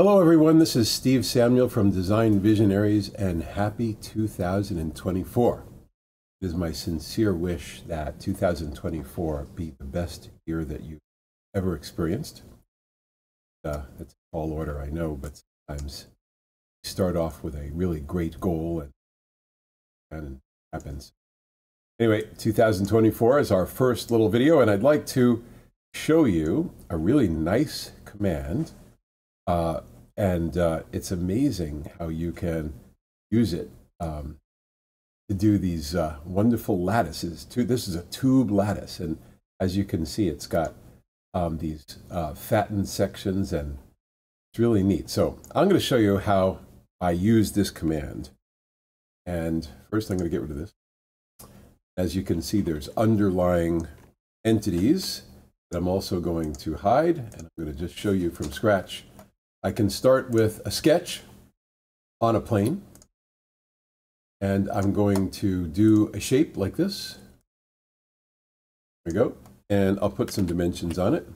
Hello, everyone. This is Steve Samuel from Design Visionaries, and happy 2024. It is my sincere wish that 2024 be the best year that you've ever experienced. Uh, it's a tall order, I know, but sometimes you start off with a really great goal and, and it happens. Anyway, 2024 is our first little video, and I'd like to show you a really nice command. Uh, and uh, it's amazing how you can use it um, to do these uh, wonderful lattices. This is a tube lattice, and as you can see, it's got um, these uh, fattened sections, and it's really neat. So I'm going to show you how I use this command. And first, I'm going to get rid of this. As you can see, there's underlying entities that I'm also going to hide, and I'm going to just show you from scratch. I can start with a sketch on a plane, and I'm going to do a shape like this. There we go. And I'll put some dimensions on it,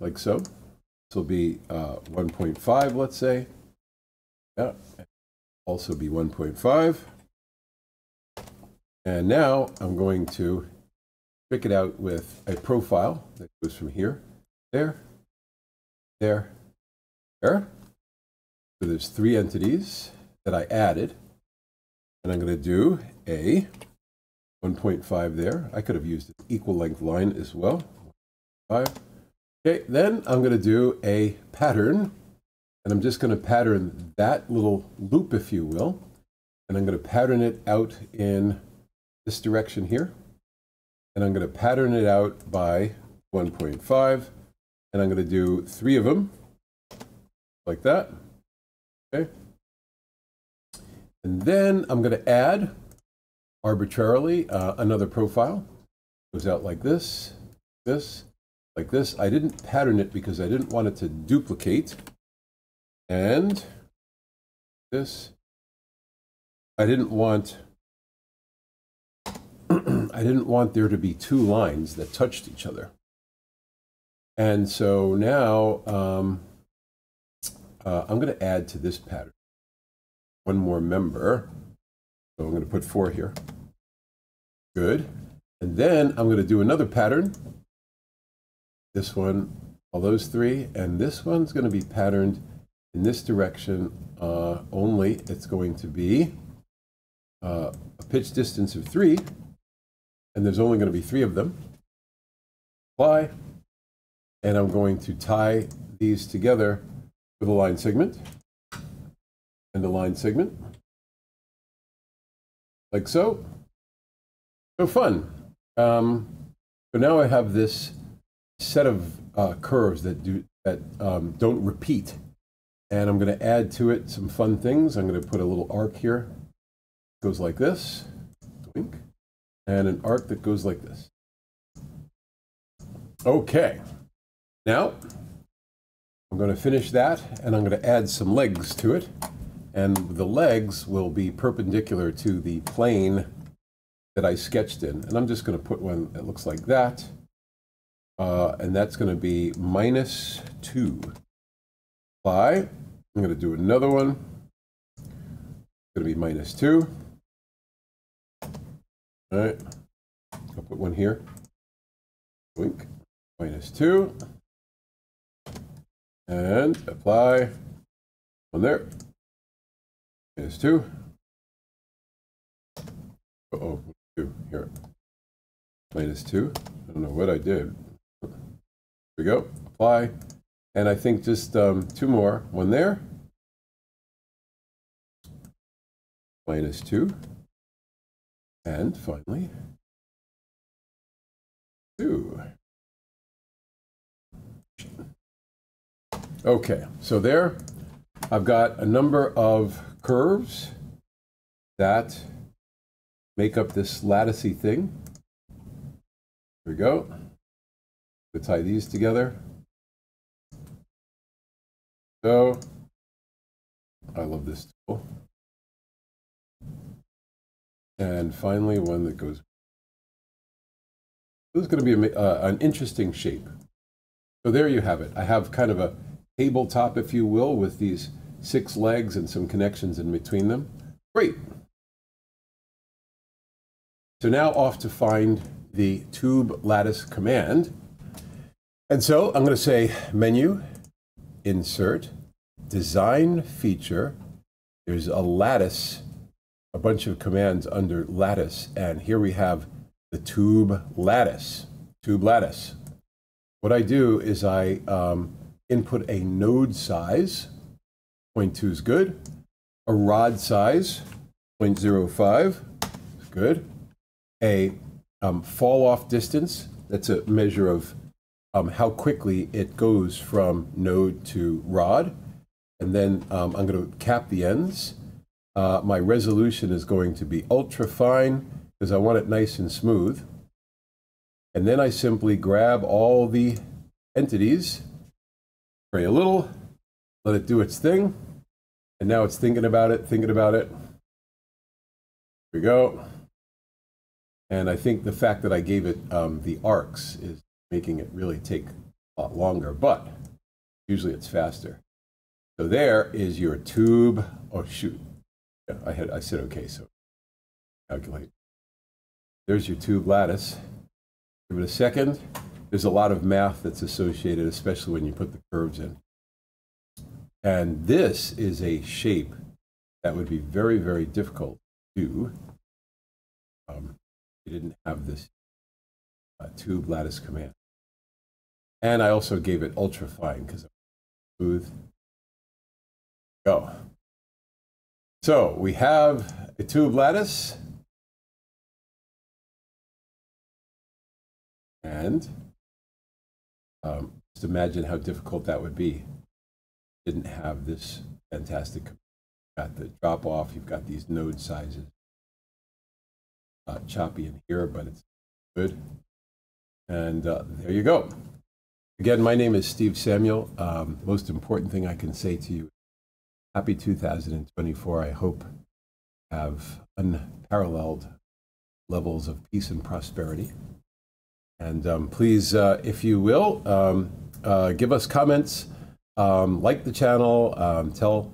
like so. This will be uh, 1.5, let's say. Yeah, also be 1.5. And now I'm going to pick it out with a profile that goes from here, there, there, there. So there's three entities that I added. And I'm going to do a 1.5 there. I could have used an equal length line as well. Five. Okay, then I'm going to do a pattern. And I'm just going to pattern that little loop, if you will. And I'm going to pattern it out in this direction here. And I'm going to pattern it out by 1.5. And I'm going to do three of them, like that. Okay. And then I'm going to add arbitrarily uh, another profile. Goes out like this, this, like this. I didn't pattern it because I didn't want it to duplicate. And this. I didn't want I didn't want there to be two lines that touched each other. And so now um, uh, I'm going to add to this pattern one more member. So I'm going to put four here. Good. And then I'm going to do another pattern. This one, all those three. And this one's going to be patterned in this direction uh, only. It's going to be uh, a pitch distance of three and there's only going to be three of them. Apply, and I'm going to tie these together with a line segment and a line segment, like so. So fun. Um, so now I have this set of uh, curves that do that um, don't repeat, and I'm going to add to it some fun things. I'm going to put a little arc here. It goes like this. Wink and an arc that goes like this. Okay, now I'm going to finish that and I'm going to add some legs to it. And the legs will be perpendicular to the plane that I sketched in. And I'm just going to put one that looks like that. Uh, and that's going to be minus 2. Apply. I'm going to do another one. It's going to be minus 2. All right. I'll put one here. Wink. Minus two. And apply. One there. Minus two. Uh oh, two here. Minus two. I don't know what I did. Here we go. Apply. And I think just um, two more. One there. Minus two. And finally, two. Okay, so there I've got a number of curves that make up this latticey thing. Here we go. To tie these together. So I love this tool. And finally, one that goes. This is going to be a, uh, an interesting shape. So there you have it. I have kind of a tabletop, if you will, with these six legs and some connections in between them. Great. So now off to find the tube lattice command. And so I'm going to say menu, insert, design feature. There's a lattice, a bunch of commands under lattice. And here we have the tube lattice, tube lattice. What I do is I um, input a node size, 0.2 is good, a rod size, 0.05 is good, a um, fall off distance, that's a measure of um, how quickly it goes from node to rod. And then um, I'm going to cap the ends. Uh, my resolution is going to be ultra fine because I want it nice and smooth. And then I simply grab all the entities, pray a little, let it do its thing. And now it's thinking about it, thinking about it. Here we go. And I think the fact that I gave it um, the arcs is making it really take a lot longer, but usually it's faster. So there is your tube. Oh shoot, yeah, I had I said okay. So calculate. There's your tube lattice. Give it a second. There's a lot of math that's associated, especially when you put the curves in. And this is a shape that would be very, very difficult to do. Um, you didn't have this uh, tube lattice command. And I also gave it ultra fine because smooth. Go. So we have a tube lattice. And um, just imagine how difficult that would be. Didn't have this fantastic. Got the drop off. You've got these node sizes. Uh, choppy in here, but it's good. And uh, there you go. Again, my name is Steve Samuel. Um, most important thing I can say to you, happy 2024. I hope have unparalleled levels of peace and prosperity. And um, please, uh, if you will, um, uh, give us comments, um, like the channel, um, tell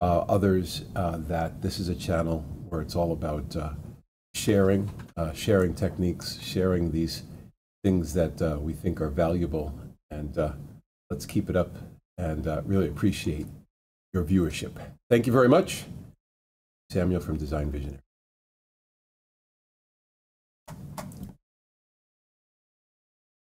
uh, others uh, that this is a channel where it's all about uh, sharing, uh, sharing techniques, sharing these things that we think are valuable. And let's keep it up and really appreciate your viewership. Thank you very much. Samuel from Design Visionary.